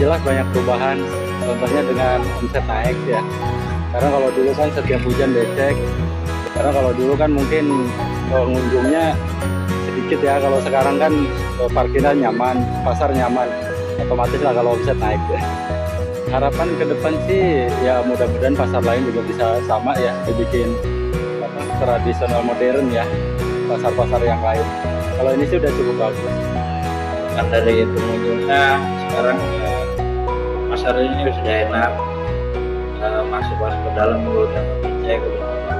jelas banyak perubahan contohnya dengan omset naik ya. Karena kalau dulu kan setiap hujan becek karena kalau dulu kan mungkin pengunjungnya sedikit ya. Kalau sekarang kan eh, parkiran nyaman pasar nyaman otomatis lah kalau omset naik. Ya harapan ke depan sih ya mudah-mudahan pasar lain juga bisa sama ya dibikin tradisional modern ya pasar-pasar yang lain. Kalau ini sih udah cukup bagus. Kan dari pengunjungnya sekarang pasar ini sudah enak. Eh, masuk masuk ke dalam udah ngecek udah